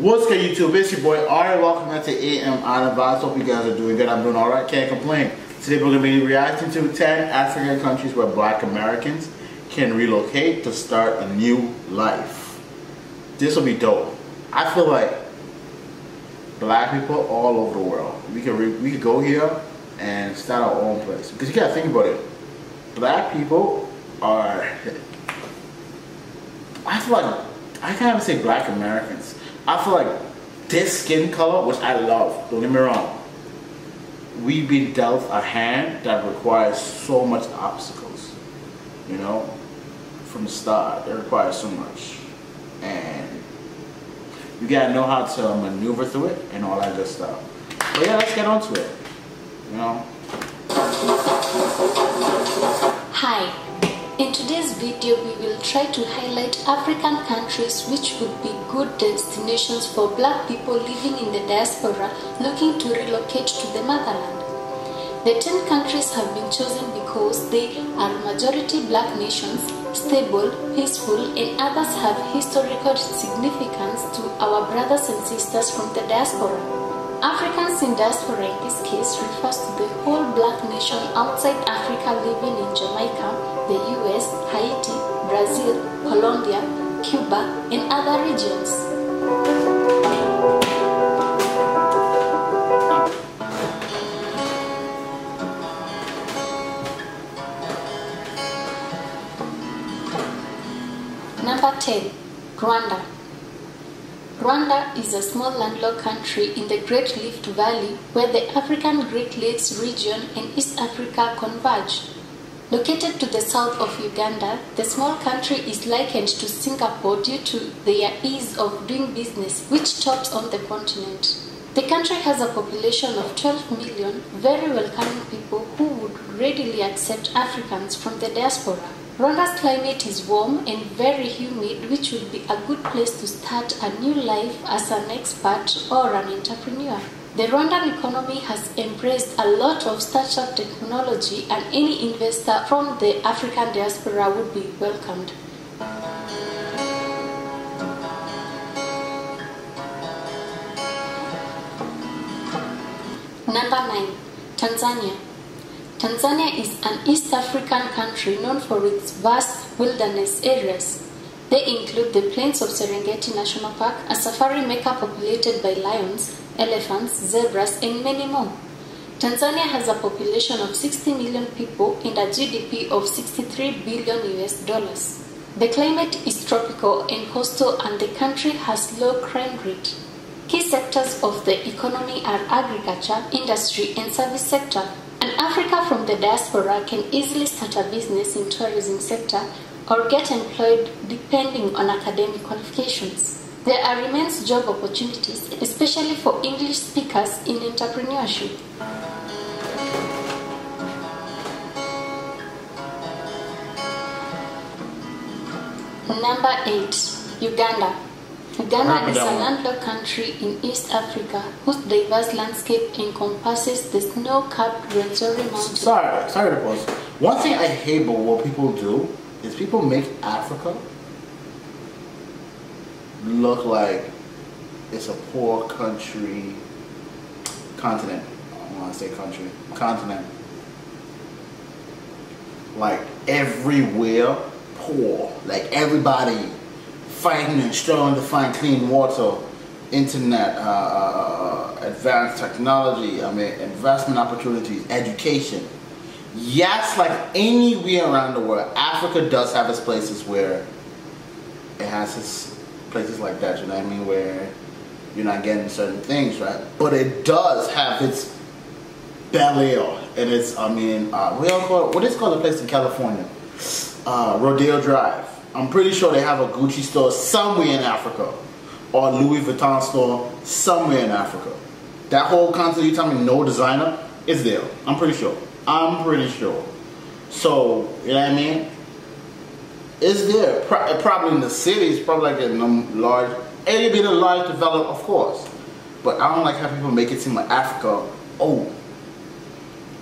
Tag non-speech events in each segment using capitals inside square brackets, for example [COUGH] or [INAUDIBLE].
What's good YouTube? It's your boy Auri. Welcome back to AM Island Vibes. Hope you guys are doing good. I'm doing alright. Can't complain. Today we're going to be reacting to 10 African countries where black Americans can relocate to start a new life. This will be dope. I feel like black people all over the world, we could, we could go here and start our own place. Because you gotta think about it. Black people are, [LAUGHS] I feel like, I can't even say black Americans. I feel like this skin color, which I love, don't get me wrong, we've been dealt a hand that requires so much obstacles, you know, from the start. It requires so much. And you gotta know how to maneuver through it and all that good stuff. But yeah, let's get on to it, you know. Hi, in today's video, we will try to highlight African countries which would be good destinations for black people living in the diaspora looking to relocate to the motherland. The 10 countries have been chosen because they are majority black nations, stable, peaceful, and others have historical significance to our brothers and sisters from the diaspora. In this case refers to the whole black nation outside Africa living in Jamaica, the US, Haiti, Brazil, Colombia, Cuba, and other regions. Number 10. Rwanda. Rwanda is a small landlocked country in the Great Rift Valley where the African Great Lakes region and East Africa converge. Located to the south of Uganda, the small country is likened to Singapore due to their ease of doing business, which tops on the continent. The country has a population of 12 million very welcoming people who would readily accept Africans from the diaspora. Rwanda's climate is warm and very humid, which would be a good place to start a new life as an expat or an entrepreneur. The Rwandan economy has embraced a lot of startup technology and any investor from the African diaspora would be welcomed. Number 9. Tanzania. Tanzania is an East African country known for its vast wilderness areas. They include the plains of Serengeti National Park, a safari mecca populated by lions, elephants, zebras, and many more. Tanzania has a population of 60 million people and a GDP of 63 billion US dollars. The climate is tropical and coastal and the country has low crime rate. Key sectors of the economy are agriculture, industry, and service sector. Africa from the diaspora can easily start a business in tourism sector or get employed depending on academic qualifications. There are immense job opportunities, especially for English speakers in entrepreneurship. Number 8. Uganda. Uganda is a landlocked country in East Africa whose diverse landscape encompasses the snow-capped Rwenzori Mountains. Sorry, sorry to pause. One thing I hate about what people do is people make Africa look like it's a poor country, continent. I want to say country, continent. Like everywhere poor. Like everybody fighting and struggling to find clean water, internet, uh, uh, advanced technology, I mean, investment opportunities, education. Yes, like anywhere around the world, Africa does have its places where it has its places like that, you know what I mean, where you're not getting certain things, right? But it does have its Bel Air, and it's, I mean, uh, what, call, what is called a place in California? Uh, Rodeo Drive. I'm pretty sure they have a Gucci store somewhere in Africa, or Louis Vuitton store somewhere in Africa. That whole concept you tell me no designer is there. I'm pretty sure. I'm pretty sure. So, you know what I mean? It's there. Pro probably in the cities, probably like in a large, area being a large developed, of course. But I don't like how people make it seem like Africa, oh,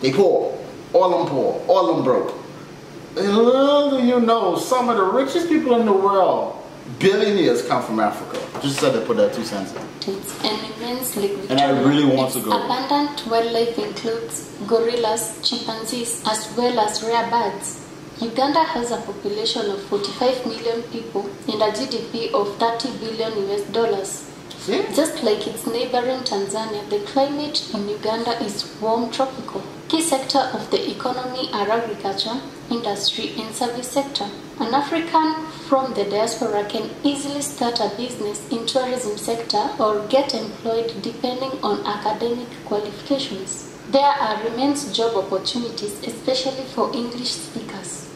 they poor, all them poor, all them broke. Little do you know, some of the richest people in the world billionaires come from Africa. Just so they put that two cents in. It's an immense lake And I really want to go. Abundant wildlife includes gorillas, chimpanzees, as well as rare birds. Uganda has a population of 45 million people and a GDP of 30 billion US dollars. See? Just like its neighboring Tanzania, the climate in Uganda is warm tropical. Key sector of the economy are agriculture, industry, and service sector. An African from the diaspora can easily start a business in tourism sector or get employed depending on academic qualifications. There are immense job opportunities, especially for English speakers.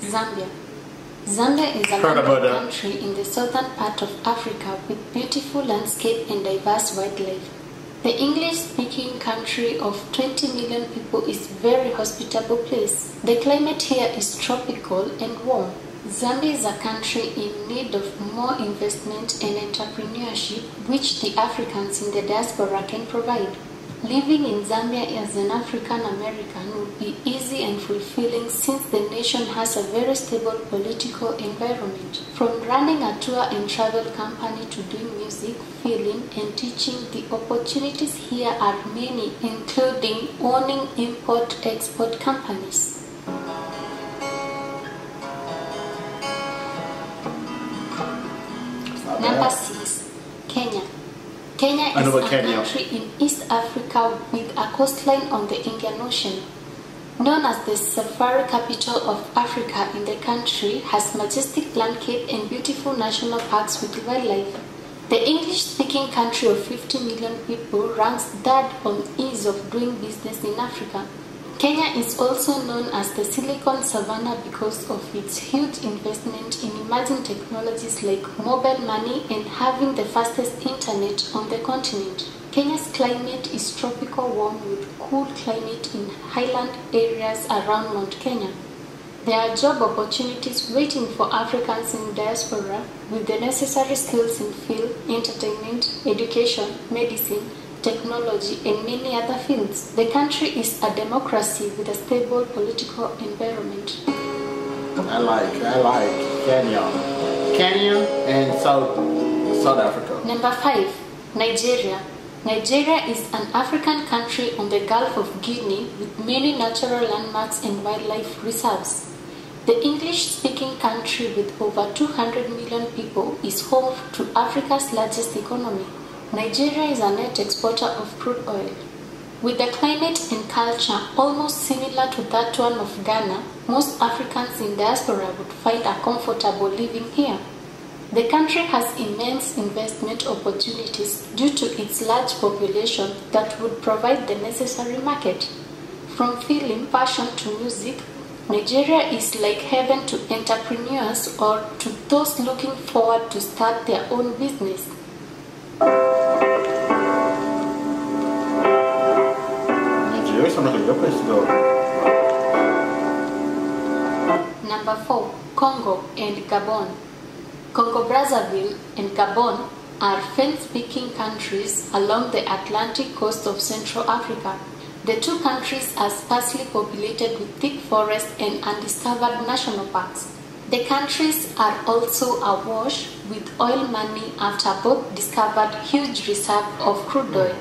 Zambia. Zambia is a wonderful country in the southern part of Africa with beautiful landscape and diverse wildlife. The English-speaking country of 20 million people is very hospitable place. The climate here is tropical and warm. Zambia is a country in need of more investment and entrepreneurship which the Africans in the diaspora can provide. Living in Zambia as an African American would be easy and fulfilling since the nation has a very stable political environment. From running a tour and travel company to doing music, film, and teaching, the opportunities here are many, including owning import export companies. Number. Kenya is a Kenya. country in East Africa with a coastline on the Indian Ocean. Known as the safari capital of Africa in the country has majestic landscape and beautiful national parks with wildlife. The English-speaking country of 50 million people ranks third on ease of doing business in Africa. Kenya is also known as the Silicon Savannah because of its huge investment in emerging technologies like mobile money and having the fastest internet on the continent. Kenya's climate is tropical warm with cool climate in highland areas around Mount Kenya. There are job opportunities waiting for Africans in diaspora with the necessary skills in field, entertainment, education, medicine, technology, and many other fields. The country is a democracy with a stable political environment. I like, I like Kenya. Kenya and South, South Africa. Number five, Nigeria. Nigeria is an African country on the Gulf of Guinea with many natural landmarks and wildlife reserves. The English speaking country with over 200 million people is home to Africa's largest economy. Nigeria is a net exporter of crude oil. With the climate and culture almost similar to that one of Ghana, most Africans in diaspora would find a comfortable living here. The country has immense investment opportunities due to its large population that would provide the necessary market. From film, fashion to music, Nigeria is like heaven to entrepreneurs or to those looking forward to start their own business. Good place to go. Number 4. Congo and Gabon. Congo Brazzaville and Gabon are French speaking countries along the Atlantic coast of Central Africa. The two countries are sparsely populated with thick forests and undiscovered national parks. The countries are also awash with oil money after both discovered huge reserves of crude oil.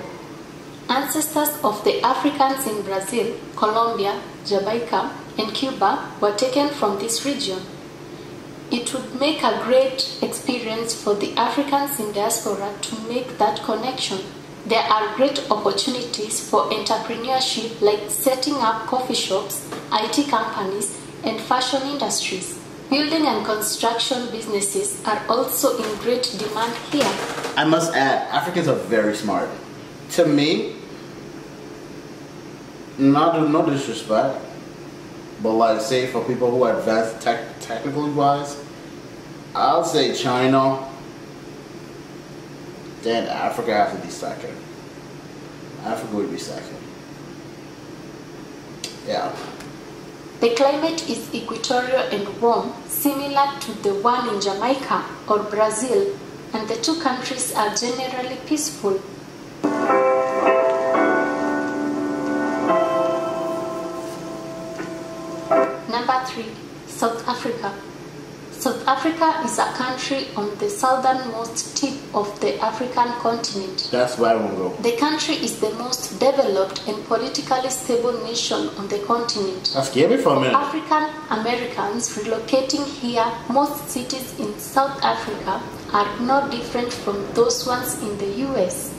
Ancestors of the Africans in Brazil, Colombia, Jamaica, and Cuba were taken from this region. It would make a great experience for the Africans in diaspora to make that connection. There are great opportunities for entrepreneurship like setting up coffee shops, IT companies, and fashion industries. Building and construction businesses are also in great demand here. I must add, Africans are very smart. To me, not no disrespect, but like say for people who are advanced tech, technically wise, I'll say China. Then Africa has to be second. Africa would be second. Yeah. The climate is equatorial and warm, similar to the one in Jamaica or Brazil, and the two countries are generally peaceful. South Africa. South Africa is a country on the southernmost tip of the African continent. That's where will go. The country is the most developed and politically stable nation on the continent. That scared me for minute. African Americans relocating here, most cities in South Africa are no different from those ones in the US.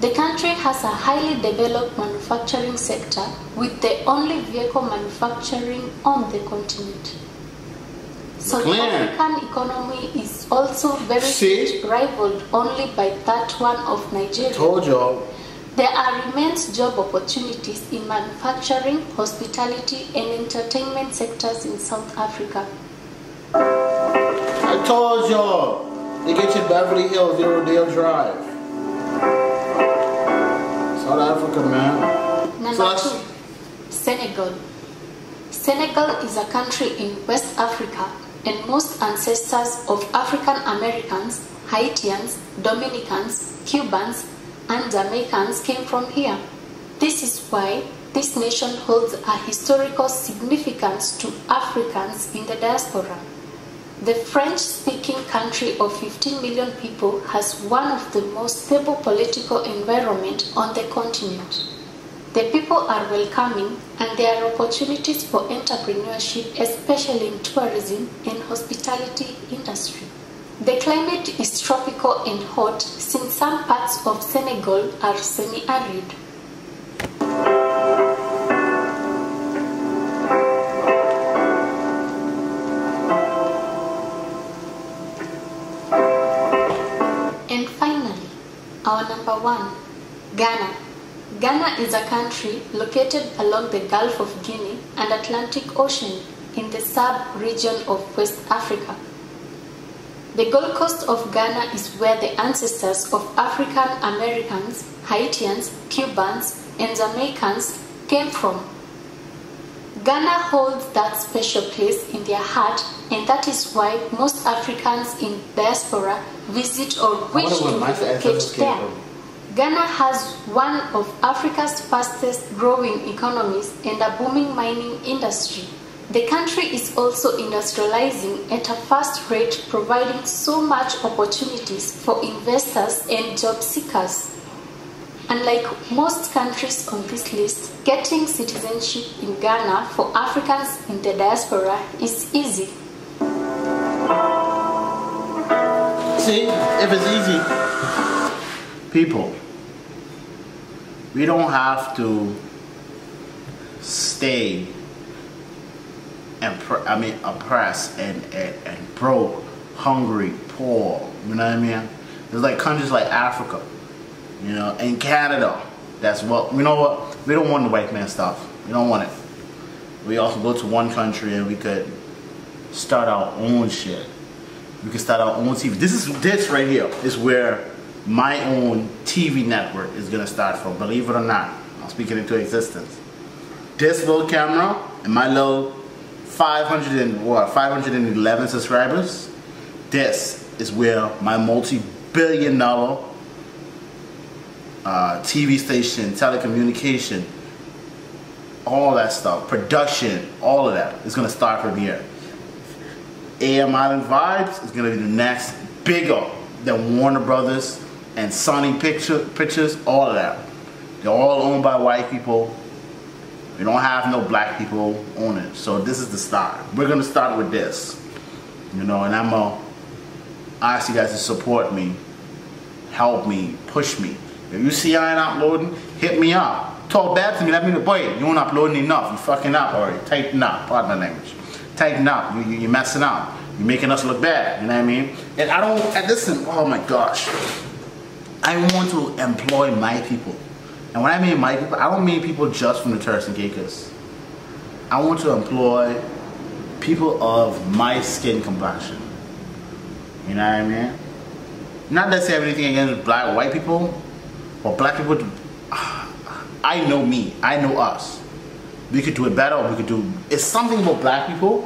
The country has a highly developed manufacturing sector with the only vehicle manufacturing on the continent. South Clear. African economy is also very See? rivaled only by that one of Nigeria. I Told y'all. There are immense job opportunities in manufacturing, hospitality, and entertainment sectors in South Africa. I told y'all. They get you Beverly Hills, Rodeo Drive. South Africa, man. Number So two, Senegal. Senegal is a country in West Africa, and most ancestors of African Americans, Haitians, Dominicans, Cubans, and Jamaicans came from here. This is why this nation holds a historical significance to Africans in the diaspora. The French speaking country of 15 million people has one of the most stable political environment on the continent. The people are welcoming and there are opportunities for entrepreneurship, especially in tourism and hospitality industry. The climate is tropical and hot since some parts of Senegal are semi-arid. And finally, our number one, Ghana. Ghana is a country located along the Gulf of Guinea and Atlantic Ocean in the sub-region of West Africa. The Gold Coast of Ghana is where the ancestors of African Americans, Haitians, Cubans, and Jamaicans came from. Ghana holds that special place in their heart, and that is why most Africans in diaspora visit or wish to relocate there. Ghana has one of Africa's fastest growing economies and a booming mining industry. The country is also industrializing at a fast rate, providing so much opportunities for investors and job seekers. Unlike most countries on this list, getting citizenship in Ghana for Africans in the diaspora is easy. See, if it's easy, people, we don't have to stay and I mean oppressed and, and, and broke, hungry, poor. You know what I mean? There's like countries like Africa, you know, and Canada. That's what you know. What we don't want the white man stuff. We don't want it. We also go to one country and we could start our own shit. We could start our own TV. This is this right here is where my own TV network is gonna start from. Believe it or not, I'm speaking into existence. This little camera and my little 500 and what 511 subscribers. This is where my multi-billion dollar uh, TV station, telecommunication, all that stuff, production, all of that is gonna start from here. AM Island Vibes is gonna be the next bigger than Warner Brothers and Sony Picture, Pictures, all of that. They're all owned by white people. We don't have no black people on it. So this is the start. We're gonna start with this. You know, and I'm gonna ask you guys to support me, help me, push me. If you see I ain't uploading, hit me up. Talk bad to me, let me know, boy, you ain't uploading enough. You fucking up already. Tighten up, pardon my language. Tighten up. You, you, you're messing up. You're making us look bad. You know what I mean? And I don't, and listen, oh my gosh. I want to employ my people. And when I mean my people, I don't mean people just from the Turks and Caicos. I want to employ people of my skin complexion. You know what I mean? Not that I have anything against black or white people, or black people. [SIGHS] I know me. I know us. We could do it better. We could do. It's something about black people.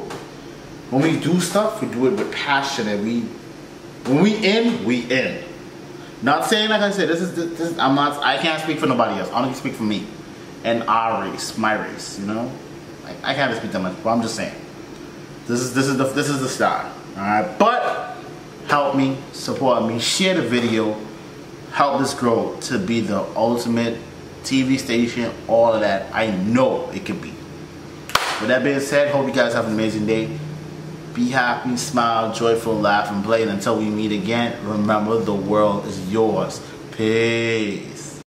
When we do stuff, we do it with passion, and we. When we in, we in. Not saying like I said, this is this, this I'm not I can't speak for nobody else. I only speak for me and our race, my race, you know. I, I can't speak that much, but I'm just saying. This is this is the this is the start. Alright. But help me, support me, share the video, help this grow to be the ultimate TV station, all of that. I know it can be. With that being said, hope you guys have an amazing day. Be happy, smile, joyful, laugh, and play. And until we meet again, remember the world is yours. Peace.